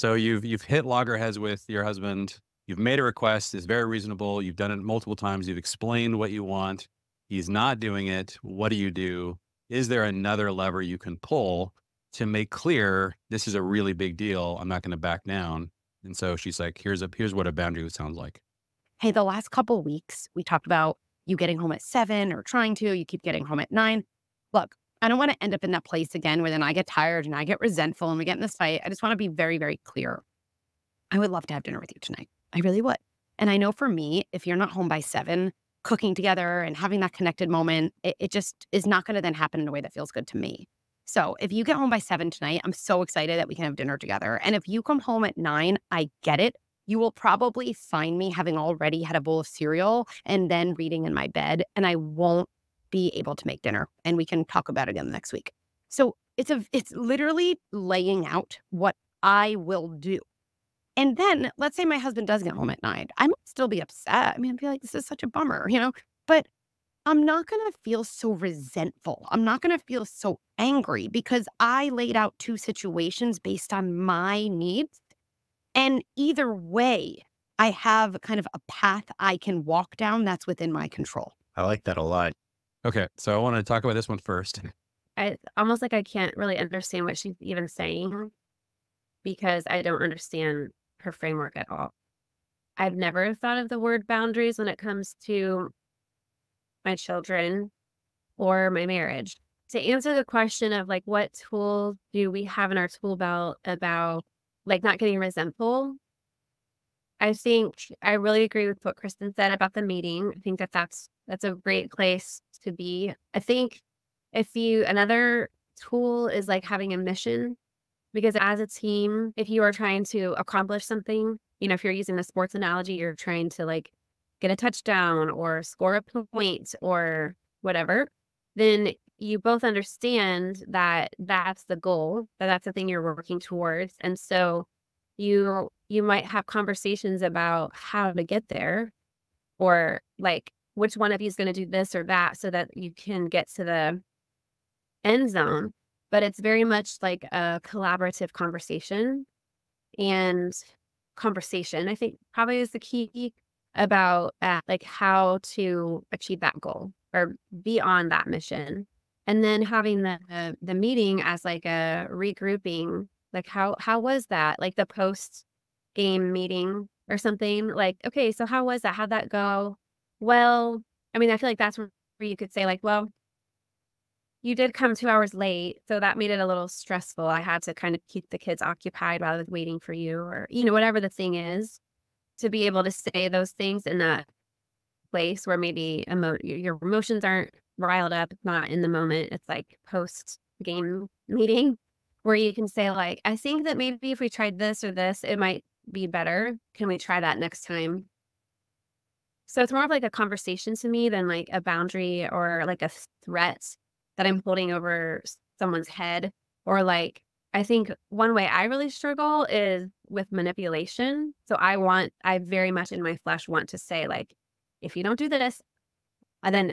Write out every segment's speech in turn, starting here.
So you've you've hit loggerheads with your husband. You've made a request. It's very reasonable. You've done it multiple times. You've explained what you want. He's not doing it. What do you do? Is there another lever you can pull to make clear this is a really big deal? I'm not going to back down. And so she's like, here's a here's what a boundary sounds like. Hey, the last couple weeks we talked about you getting home at seven or trying to, you keep getting home at nine. Look, I don't want to end up in that place again where then I get tired and I get resentful and we get in this fight. I just want to be very, very clear. I would love to have dinner with you tonight. I really would. And I know for me, if you're not home by seven, cooking together and having that connected moment, it, it just is not going to then happen in a way that feels good to me. So if you get home by seven tonight, I'm so excited that we can have dinner together. And if you come home at nine, I get it. You will probably find me having already had a bowl of cereal and then reading in my bed, and I won't be able to make dinner. And we can talk about it again next week. So it's a it's literally laying out what I will do. And then let's say my husband does get home at nine. I might still be upset. I mean, I'd be like, this is such a bummer, you know? But I'm not going to feel so resentful. I'm not going to feel so angry because I laid out two situations based on my needs. And either way, I have kind of a path I can walk down that's within my control. I like that a lot. Okay. So I want to talk about this one first. I almost like I can't really understand what she's even saying because I don't understand her framework at all. I've never thought of the word boundaries when it comes to my children or my marriage. To answer the question of like, what tools do we have in our tool belt about like not getting resentful? I think I really agree with what Kristen said about the meeting. I think that that's that's a great place to be. I think if you another tool is like having a mission because as a team, if you are trying to accomplish something, you know, if you're using the sports analogy, you're trying to like get a touchdown or score a point or whatever, then you both understand that that's the goal, that that's the thing you're working towards. And so you you might have conversations about how to get there or like which one of you is going to do this or that so that you can get to the end zone but it's very much like a collaborative conversation and conversation i think probably is the key about uh, like how to achieve that goal or be on that mission. And then having the the meeting as like a regrouping like how how was that? Like the post game meeting or something? Like okay so how was that? How'd that go? Well i mean i feel like that's where you could say like well you did come two hours late, so that made it a little stressful. I had to kind of keep the kids occupied while I was waiting for you, or, you know, whatever the thing is, to be able to say those things in that place where maybe emo- your emotions aren't riled up, not in the moment. It's like post game meeting where you can say, like, I think that maybe if we tried this or this, it might be better. Can we try that next time? So it's more of like a conversation to me than like a boundary or like a threat that I'm holding over someone's head. Or like, I think one way I really struggle is with manipulation. So I want, I very much in my flesh want to say, like, if you don't do this, and then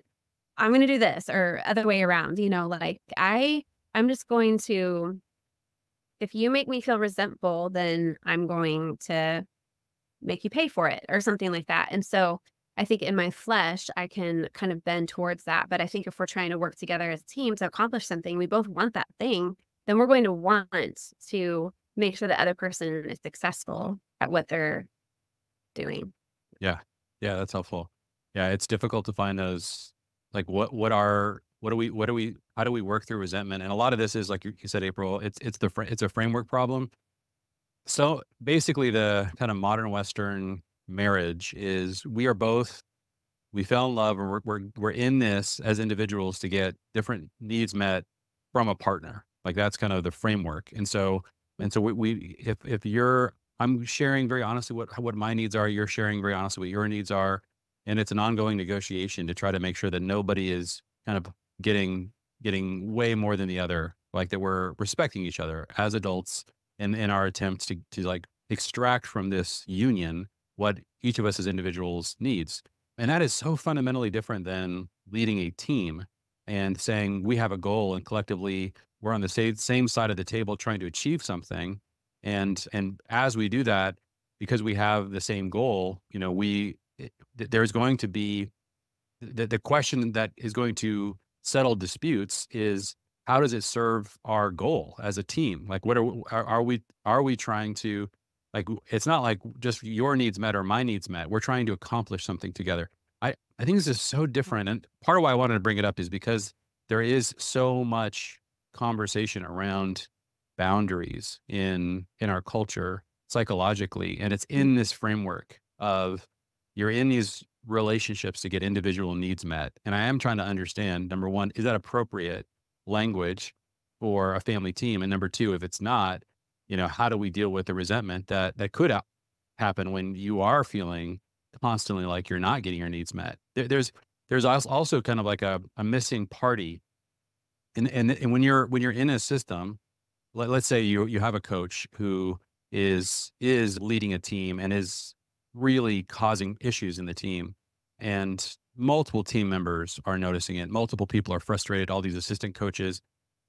I'm going to do this or other way around, you know, like I, I'm just going to, if you make me feel resentful, then I'm going to make you pay for it or something like that. And so I think in my flesh, I can kind of bend towards that. But I think if we're trying to work together as a team to accomplish something, we both want that thing, then we're going to want to make sure the other person is successful at what they're doing. Yeah. Yeah. That's helpful. Yeah. It's difficult to find those, like, what, what are, what do we, what do we, how do we work through resentment? And a lot of this is, like you said, April, it's, it's the, it's a framework problem. So basically, the kind of modern Western marriage is we are both we fell in love and we're, we're we're in this as individuals to get different needs met from a partner like that's kind of the framework and so and so we, we if if you're i'm sharing very honestly what what my needs are you're sharing very honestly what your needs are and it's an ongoing negotiation to try to make sure that nobody is kind of getting getting way more than the other like that we're respecting each other as adults in in our attempts to to like extract from this union what each of us as individuals needs. And that is so fundamentally different than leading a team and saying we have a goal and collectively we're on the same, same side of the table trying to achieve something. And and as we do that, because we have the same goal, you know, we eh, there's going to be the, the question that is going to settle disputes is how does it serve our goal as a team? Like, what are, are, are we, are we trying to, like, it's not like just your needs met or my needs met. We're trying to accomplish something together. I, I think this is so different. And part of why I wanted to bring it up is because there is so much conversation around boundaries in, in our culture psychologically. And it's in this framework of you're in these relationships to get individual needs met. And I am trying to understand number one, is that appropriate language for a family team? And number two, if it's not, you know, how do we deal with the resentment that that could happen when you are feeling constantly like you're not getting your needs met? There, there's there's also kind of like a, a missing party. And, and and when you're when you're in a system, let, let's say you you have a coach who is is leading a team and is really causing issues in the team. And multiple team members are noticing it. Multiple people are frustrated, all these assistant coaches.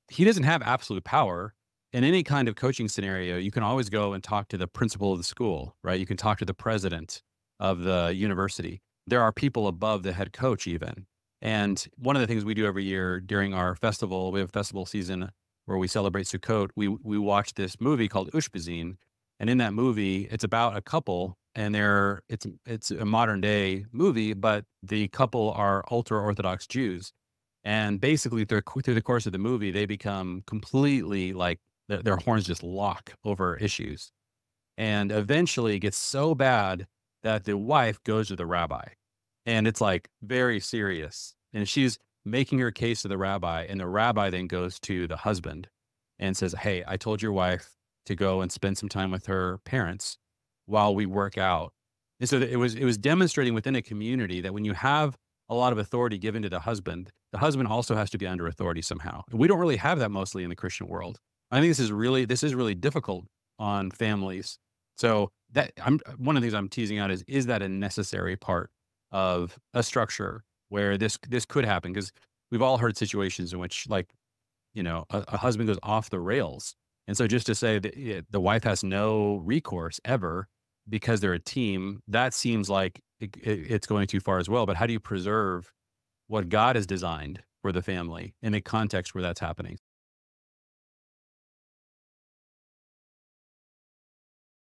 He doesn't have absolute power. In any kind of coaching scenario, you can always go and talk to the principal of the school, right? You can talk to the president of the university. There are people above the head coach, even. And one of the things we do every year during our festival, we have festival season where we celebrate Sukkot. We we watch this movie called Ushpizin, and in that movie, it's about a couple and they're it's it's a modern day movie, but the couple are ultra orthodox Jews, and basically through through the course of the movie, they become completely like their, their horns just lock over issues, and eventually it gets so bad that the wife goes to the rabbi, and it's like very serious, and she's making her case to the rabbi, and the rabbi then goes to the husband and says, "Hey, I told your wife to go and spend some time with her parents." While we work out. And so it was it was demonstrating within a community that when you have a lot of authority given to the husband, the husband also has to be under authority somehow. We don't really have that mostly in the Christian world. I think this is really this is really difficult on families. So that I'm one of the things I'm teasing out is is that a necessary part of a structure where this this could happen because we've all heard situations in which like you know a, a husband goes off the rails and so just to say that the wife has no recourse ever because they're a team, that seems like it, it's going too far as well. But how do you preserve what God has designed for the family in a context where that's happening?